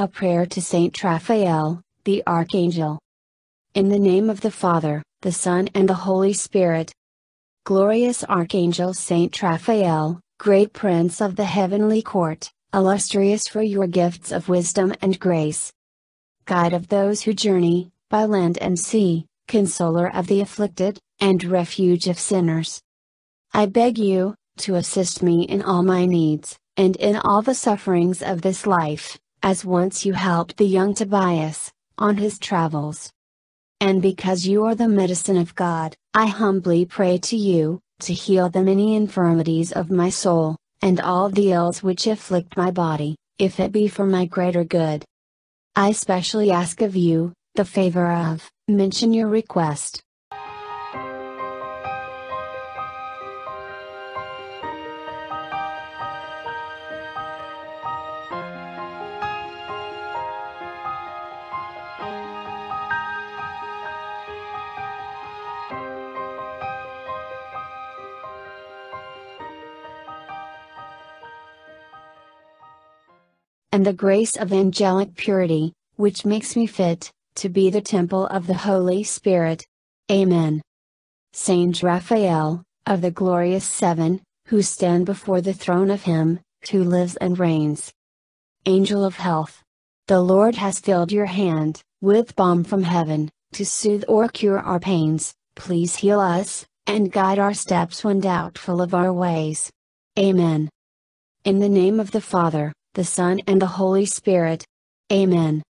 A prayer to Saint Raphael, the Archangel. In the name of the Father, the Son and the Holy Spirit. Glorious Archangel Saint Raphael, great Prince of the heavenly court, illustrious for your gifts of wisdom and grace. Guide of those who journey, by land and sea, consoler of the afflicted, and refuge of sinners. I beg you, to assist me in all my needs, and in all the sufferings of this life, as once you helped the young Tobias, on his travels. And because you are the medicine of God, I humbly pray to you, to heal the many infirmities of my soul, and all the ills which afflict my body, if it be for my greater good. I specially ask of you, the favor of, mention your request. And the grace of angelic purity, which makes me fit, to be the temple of the Holy Spirit. Amen. Saint Raphael, of the glorious seven, who stand before the throne of Him, who lives and reigns. Angel of health. The Lord has filled your hand, with balm from heaven, to soothe or cure our pains, please heal us, and guide our steps when doubtful of our ways. Amen. In the name of the Father, the Son and the Holy Spirit. Amen.